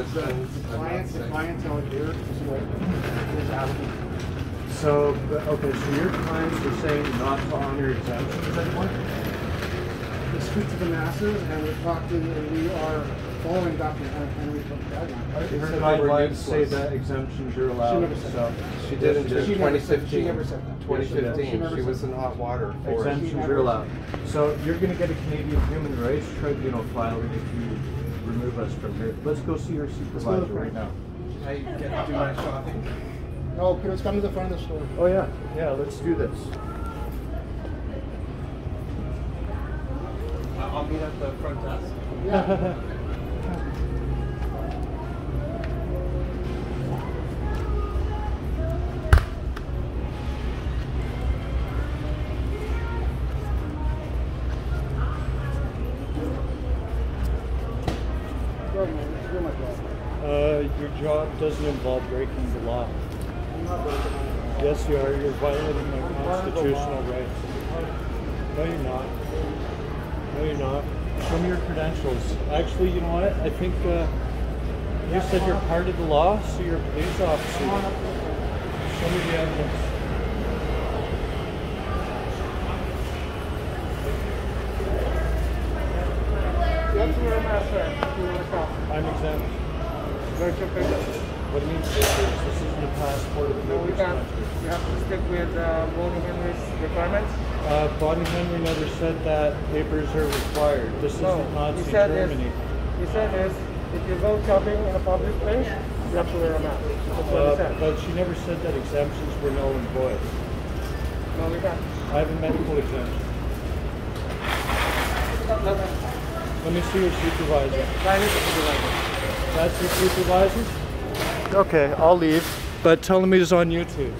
Uh, the client, the clientele here is what is asking. So, okay, so your clients are saying not to honor exemptions anymore? We speak to the masses and we're talking, and we are following Dr. Henry from guidelines. Her said they were guidelines say that exemptions are allowed, never said so. She did in Yes, she never said- 2015. she never said that. Yes, she 2015. She She was in hot water for it. Exemptions are allowed. So you're gonna get a Canadian Human Rights Tribunal filing if you remove us from here. Let's go see your go supervisor right now. I get to do my shopping. Oh, no, let's come to the front of the store. Oh, yeah, yeah, let's do this. I'll meet at the front desk. Yeah. Uh, your job doesn't involve breaking the law. Yes, you are. You're violating my constitutional rights. No, you're not. No, you're not. Show me your credentials. Actually, you know what? I think uh, you said you're part of the law, so you're a police officer. Show me the evidence. You have to wear a mask, sir, if you want I'm exempt. Your? What do you mean papers? This isn't a passport No, we can't. You have to stick with uh, Bonnie Henry's requirements. Uh, Bonnie Henry never said that papers are required. This No, isn't he Nazi said this. Germany. He said this. If you go shopping in a public place, you have to wear a mask. Uh, he said. but she never said that exemptions were null and void. No, we can't. I have a medical exemption. Let me see your supervisor. Sign it if you like it. That's your supervisor? Okay, I'll leave. But tell him he's on YouTube.